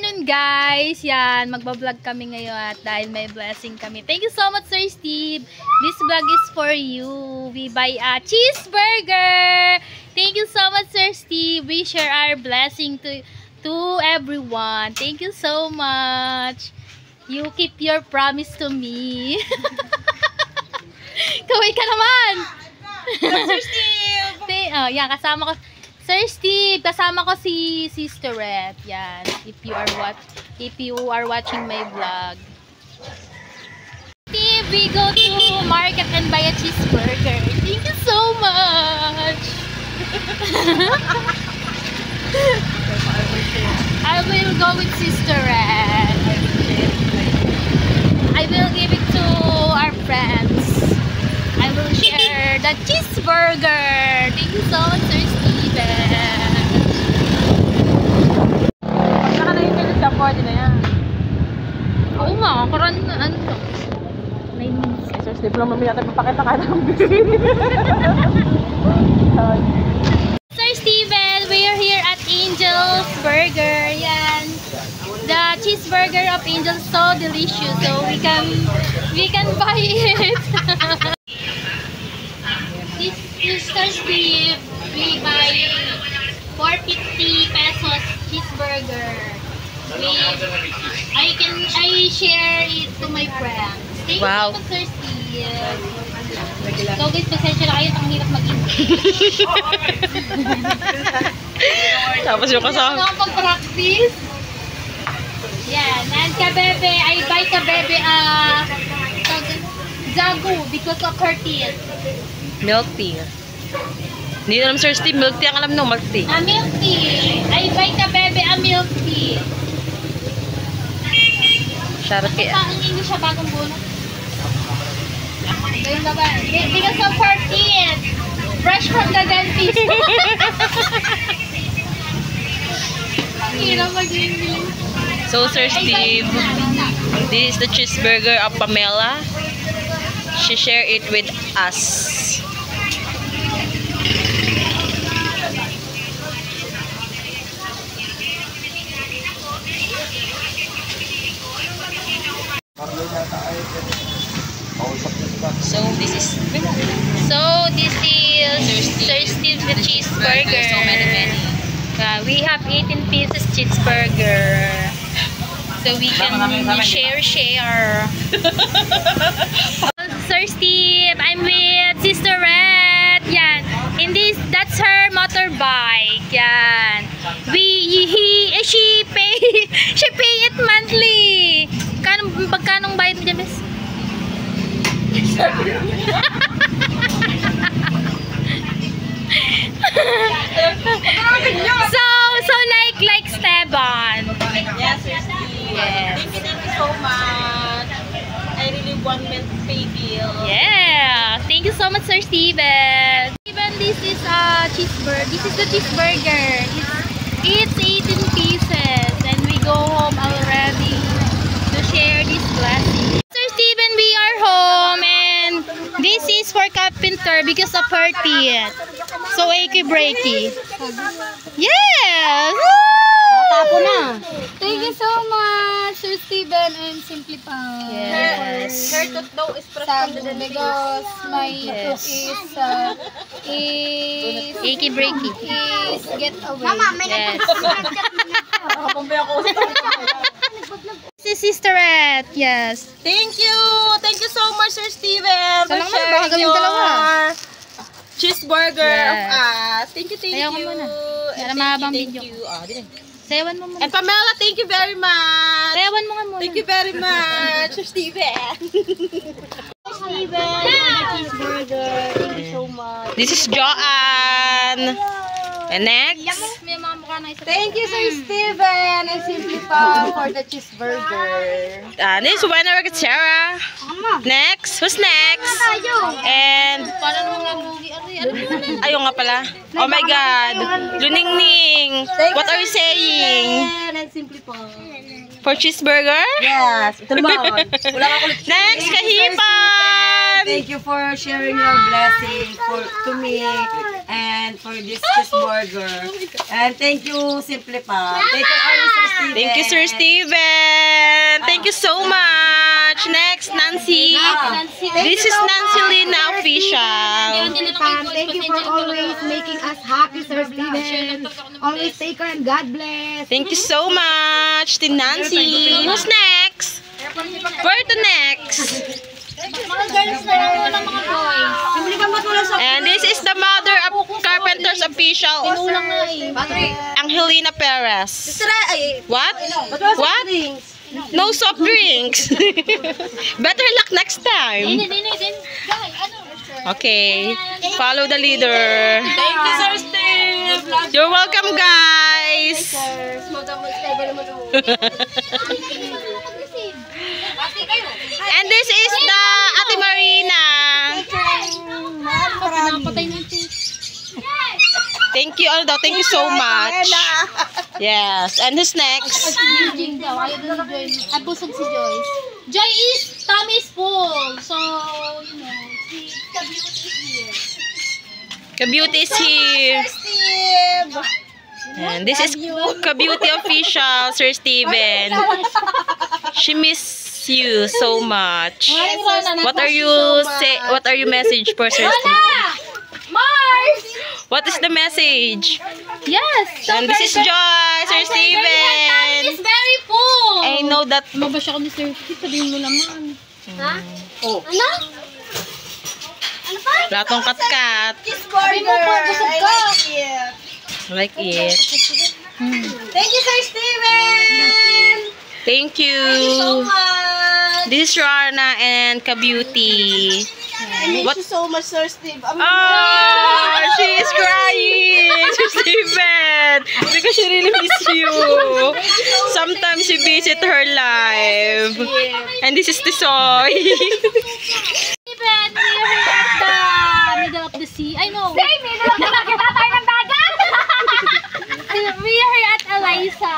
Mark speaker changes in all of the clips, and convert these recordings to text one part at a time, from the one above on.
Speaker 1: afternoon guys. Yan, magbablog kami ngayon at dahil may blessing kami. Thank you so much Sir Steve. This vlog is for you. We buy a cheeseburger. Thank you so much Sir Steve. We share our blessing to to everyone. Thank you so much. You keep your promise to me. Kaway ka naman.
Speaker 2: Sir Steve!
Speaker 1: Te- oh, yan, kasama ko. Sir Steve, kasama ko si Sister Red. Yan, if you are watch if you are watching my vlog. Steve, we go to market and buy a cheeseburger. Thank you so much. I will go with Sister Red. I will give it to our friends. I will share the cheeseburger. Thank you so much, Sir Steven.
Speaker 2: Saka na yung minutes ka, pwede na yan.
Speaker 1: Oo nga, karan na ano to? 9 minutes.
Speaker 2: Eh, Sir Steve, lang mamaya tayo papakita ang busy.
Speaker 1: Sir Steven, we are here at Angel's Burger. Yan. The cheeseburger of Angel's so delicious. So we can we can buy it. this is Sir Steve. We buy 450 pesos cheeseburger. We, I can I share it to my friends. Thank
Speaker 2: Wow.
Speaker 1: you Sir Steve. So guys, pasensya na kayo, ang hirap mag-English.
Speaker 2: Tapos yung kasama.
Speaker 1: Ano ang pag-practice? Yan. And kabebe, I buy kabebe ah Jagu because of her teeth.
Speaker 2: Milk tea. Hindi na alam Sir Steve, milk tea ang alam no, milk tea.
Speaker 1: A milk tea. I buy kabebe a milk tea.
Speaker 2: Shoutout kay...
Speaker 1: Pa ang English siya bagong bunot. Ganyan ba ba? Be- Because of her teeth. Fresh from the dentist. Ang hirap mag-English.
Speaker 2: So Sir Steve, this is the cheeseburger of Pamela. She share it with us. So this is
Speaker 1: So, this is Sir Steve's cheeseburger.
Speaker 2: So many, many.
Speaker 1: Uh, we have 18 pieces cheeseburger. So, we can share, share. Sir Steve, I'm with Sister Red. Yan. In this, that's her motorbike. Yan. We, he, she pay, she pay it monthly. Kano, pagkanong bayad mo dyan, miss? so, so like, like Esteban.
Speaker 2: Yes,
Speaker 1: Yes.
Speaker 2: Thank you, thank you so much. I really want to pay bill.
Speaker 1: Yeah. Thank you so much, Sir Steven. Steven, this is a cheeseburger. This is the cheeseburger. It's, it's is for carpenter because of her teeth. So, achy breaky. Yes!
Speaker 3: Tapo na. Thank you so much, Sir Steven and Simply Pang.
Speaker 1: Yes.
Speaker 2: Her tooth daw is from the
Speaker 3: because my
Speaker 1: Yes.
Speaker 3: tooth is uh, is
Speaker 1: Achy breaky.
Speaker 3: is get away. Mama, may
Speaker 1: Yes.
Speaker 2: Nakapambay ako.
Speaker 1: Ed. Yes.
Speaker 2: Thank you! Thank you so much, Sir Steven, for
Speaker 3: Salamat, baka
Speaker 2: sharing
Speaker 3: gawin
Speaker 2: your
Speaker 3: dalawa.
Speaker 2: cheeseburger of
Speaker 1: Yes.
Speaker 2: us. Thank you, thank
Speaker 1: Ayaw
Speaker 2: you.
Speaker 1: muna.
Speaker 2: And
Speaker 1: Para
Speaker 2: thank
Speaker 1: mahabang
Speaker 2: you,
Speaker 1: video.
Speaker 2: thank you. Ah, din.
Speaker 1: Sayawan mo muna.
Speaker 2: And Pamela, thank you very much.
Speaker 1: Sayawan mo nga muna.
Speaker 2: Thank you very much, Sir Steven.
Speaker 3: cheeseburger. Thank you so much.
Speaker 2: This is Joanne. And next?
Speaker 1: May isa.
Speaker 3: Thank you, Sir Steven and Simply Pang for the cheeseburger.
Speaker 2: Uh, this is Wenner Sarah. Next? Who's next? And?
Speaker 1: Ano yan?
Speaker 2: ayun nga pala. Oh my God. Luningning. What are you saying?
Speaker 3: And Simply Pang.
Speaker 2: For cheeseburger?
Speaker 3: Yes, ito naman. Wala ka kulit.
Speaker 2: Next, kahipan!
Speaker 3: Thank you for sharing your blessing for to me
Speaker 4: And for this cheeseburger. And thank you, Simplify. Thank you, Sir Steven.
Speaker 2: Thank you, Sir Steven. Thank you so much. Next, Nancy. This is Nancy Lina official.
Speaker 3: Thank you for always making us happy, Sir Steven. Always take care and God bless.
Speaker 2: Thank you so much, to Nancy. Who's next? Where to next? And this is the mother Carpenters official,
Speaker 3: ulang na eh.
Speaker 2: Angelina Perez. What? What? No soft drinks. Better luck next time.
Speaker 1: Ano?
Speaker 2: Okay. Follow the leader.
Speaker 4: Thank you, Sir Steve.
Speaker 2: You're welcome, guys. And this is the you, Aldo. Thank you so much. Yes. And who's next?
Speaker 1: Eugene daw. Ayaw din ni Joy. At busog si Joyce. Joy is, tummy is full. So, you know, si the beauty is here.
Speaker 2: Ka-beauty is here. And this is Ka-beauty official, Sir Steven. She miss you so much. What are you say? What are you message for Sir Steven?
Speaker 1: Mars!
Speaker 2: What is the message?
Speaker 1: Yes!
Speaker 2: And this is Joy, Sir Steven.
Speaker 1: is very full.
Speaker 2: I know that
Speaker 1: Mabash ako ni Sir Steve. Sabihin mo naman. Ha?
Speaker 4: Oh.
Speaker 1: Ano? Ano pa?
Speaker 2: latong kat-kat.
Speaker 1: Sabihin mo po, busog ka.
Speaker 2: Like it.
Speaker 4: Thank you, Sir Steven.
Speaker 2: Thank you. This is Rana and Ka-beauty.
Speaker 4: Thank you so much, Sir Steve. I'm
Speaker 2: Oh, she's crying. Sir Steven. Because she really miss you. Sometimes she visit her live. And this is the soy.
Speaker 1: Steven, we are here at the middle of the sea. I know. Say, middle of the sea. Kita tayo ng dagat. we are here at Eliza.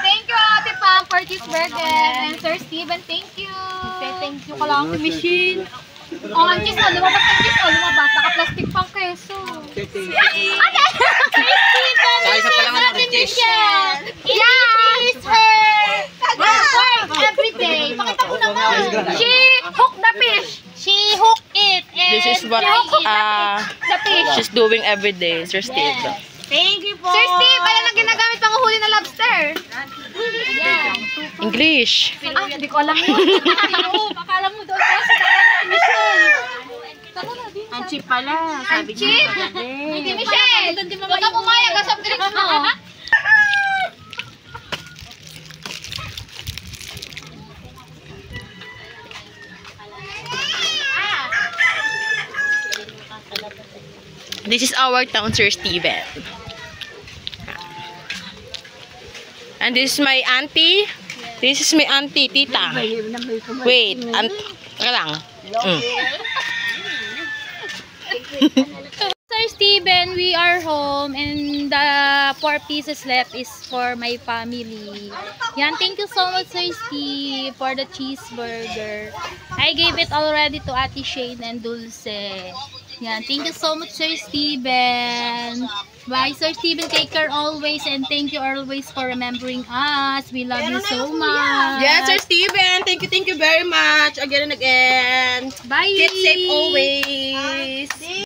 Speaker 1: Thank you, Ate Pam, for this burger. And Sir Steven, thank you. Say thank you ka lang, Machine. Oh, ang cheese, oh, lumabas ang cheese, oh, lumabas. Naka-plastic pang keso. Okay. Sir Steven, this is Ate Michelle. Yes, her. Work every day. Pakita mo naman. She hooked the fish. She hooked it. And
Speaker 2: This is what uh,
Speaker 1: the fish.
Speaker 2: she's doing every day, Sir Steve.
Speaker 1: Thank you po. Sir Steve, alam ang ginagamit pang huli na lobster? Yeah.
Speaker 2: English.
Speaker 1: Ah, hindi ko alam yun. Oo, akala mo doon pa sa daan ni Michelle.
Speaker 4: Pala.
Speaker 1: Ang cheap. Hindi, Michelle. Huwag ka pumayag ka sa drinks mo.
Speaker 2: This is our town, Sir Steven. And this is my auntie. This is my auntie, tita. Wait, aunt, ka lang. Mm.
Speaker 1: Sir Steven, we are home and the four pieces left is for my family. Yan, thank you so much Sir Steve for the cheeseburger. I gave it already to Ate Shane and Dulce. Yan, thank you so much Sir Steven. Bye Sir Steven, take care always and thank you always for remembering us. We love you so much.
Speaker 2: Yes, Sir Steven. Thank you, thank you very much. Again and again.
Speaker 1: Bye.
Speaker 2: Keep safe always.